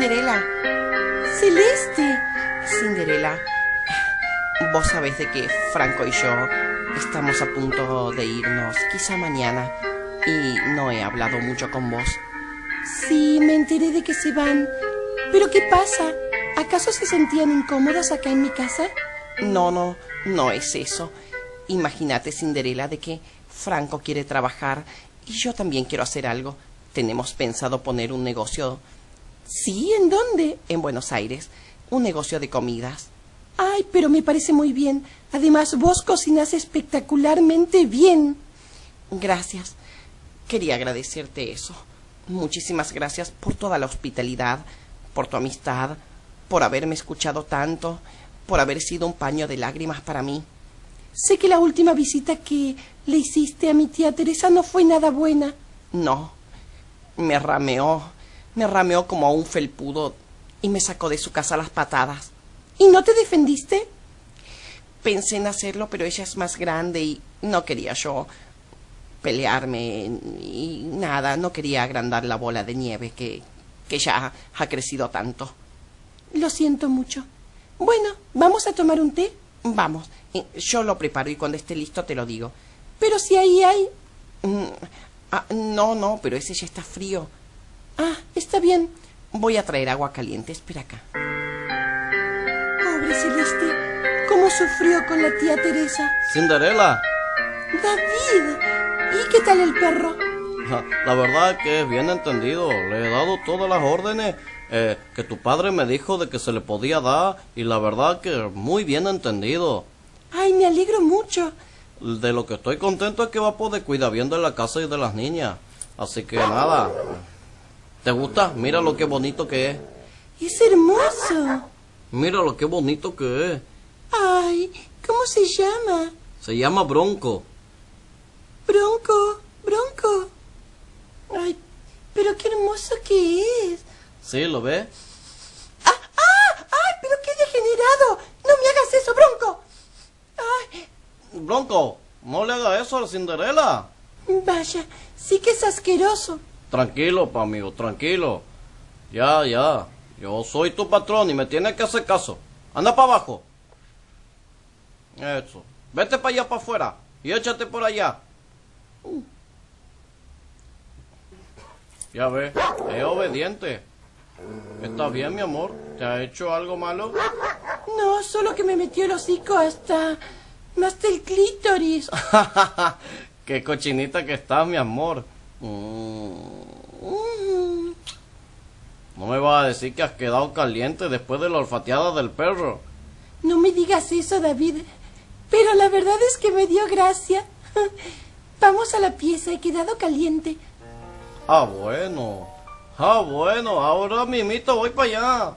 Cinderela. Celeste. Cinderela, vos sabés de que Franco y yo estamos a punto de irnos, quizá mañana, y no he hablado mucho con vos. Sí, me enteré de que se van. ¿Pero qué pasa? ¿Acaso se sentían incómodas acá en mi casa? No, no, no es eso. Imagínate, Cinderela, de que Franco quiere trabajar y yo también quiero hacer algo. Tenemos pensado poner un negocio. ¿Sí? ¿En dónde? En Buenos Aires. Un negocio de comidas. Ay, pero me parece muy bien. Además, vos cocinas espectacularmente bien. Gracias. Quería agradecerte eso. Muchísimas gracias por toda la hospitalidad, por tu amistad, por haberme escuchado tanto, por haber sido un paño de lágrimas para mí. Sé que la última visita que le hiciste a mi tía Teresa no fue nada buena. No. Me rameó, me rameó como a un felpudo y me sacó de su casa las patadas. ¿Y no te defendiste? Pensé en hacerlo, pero ella es más grande y no quería yo pelearme y nada, no quería agrandar la bola de nieve que, que ya ha crecido tanto. Lo siento mucho. Bueno, ¿vamos a tomar un té? Vamos, yo lo preparo y cuando esté listo te lo digo. Pero si ahí hay... Mm, ah, no, no, pero ese ya está frío. Ah, está bien. Voy a traer agua caliente, espera acá. Pobre Celeste, cómo sufrió con la tía Teresa. Cinderela. David, ¿y qué tal el perro? La verdad que es bien entendido. Le he dado todas las órdenes eh, que tu padre me dijo de que se le podía dar y la verdad que muy bien entendido. Ay, me alegro mucho. De lo que estoy contento es que va a poder cuidar bien de la casa y de las niñas. Así que nada. ¿Te gusta? Mira lo que bonito que es. Es hermoso. Mira lo que bonito que es. Ay, ¿cómo se llama? Se llama Bronco. Bronco, Bronco. Ay, pero qué hermoso que es. Sí, ¿lo ves? ¡Ah, ah! ¡Ay, pero qué degenerado! ¡No me hagas eso, Bronco! ¡Ay! Bronco, no le haga eso a la Cinderela. Vaya, sí que es asqueroso. Tranquilo, pa amigo, tranquilo. Ya, ya. Yo soy tu patrón y me tienes que hacer caso. Anda para abajo. Eso. Vete para allá para afuera y échate por allá. Ya ves, es obediente. ¿Está bien, mi amor? ¿Te ha hecho algo malo? No, solo que me metió el hocico hasta... hasta el clítoris. Qué cochinita que estás, mi amor. Mm. No me vas a decir que has quedado caliente después de la olfateada del perro. No me digas eso, David. Pero la verdad es que me dio gracia. Vamos a la pieza, he quedado caliente. Ah, bueno. Ah, bueno, ahora mimito voy para allá.